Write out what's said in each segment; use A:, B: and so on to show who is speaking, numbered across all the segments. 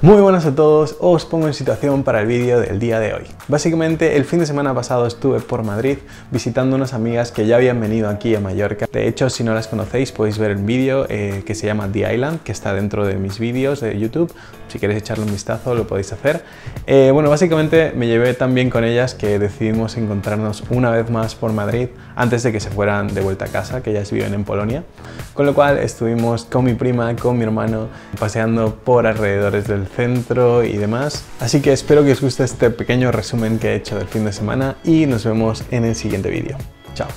A: Muy buenas a todos, os pongo en situación para el vídeo del día de hoy. Básicamente el fin de semana pasado estuve por Madrid visitando unas amigas que ya habían venido aquí a Mallorca. De hecho, si no las conocéis podéis ver el vídeo eh, que se llama The Island, que está dentro de mis vídeos de YouTube. Si queréis echarle un vistazo lo podéis hacer. Eh, bueno, básicamente me llevé tan bien con ellas que decidimos encontrarnos una vez más por Madrid antes de que se fueran de vuelta a casa, que ellas viven en Polonia. Con lo cual estuvimos con mi prima, con mi hermano, paseando por alrededores del centro y demás. Así que espero que os guste este pequeño resumen que he hecho del fin de semana y nos vemos en el siguiente vídeo. Chao.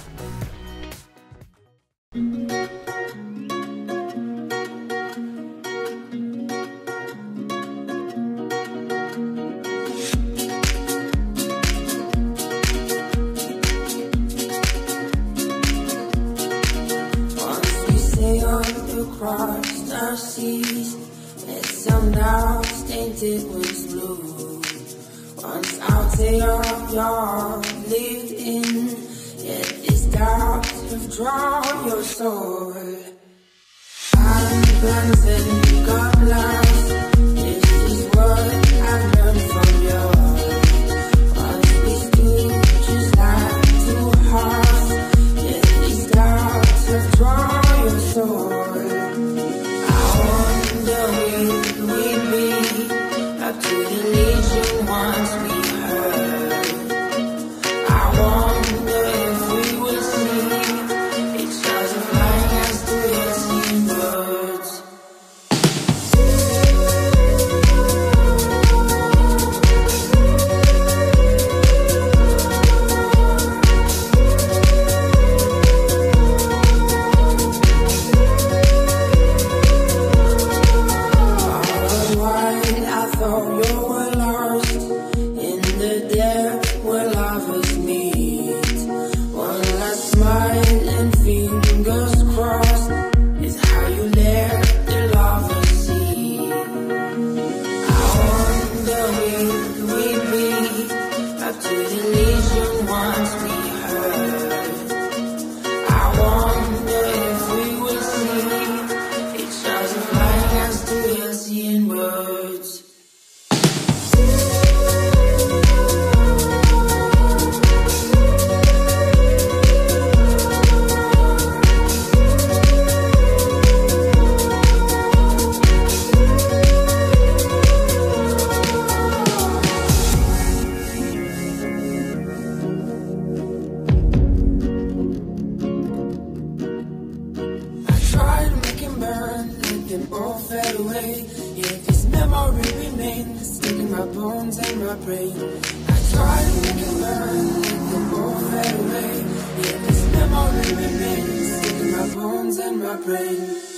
B: And somehow tainted with blue. Once I'll tear of your lived in Yet it's dark to draw your soul I'm cleansing, God love them all fade away. Yet this memory remains stuck in my bones and my brain. I try to make it learn, let them all fade away. Yet this memory remains stuck in my bones and my brain.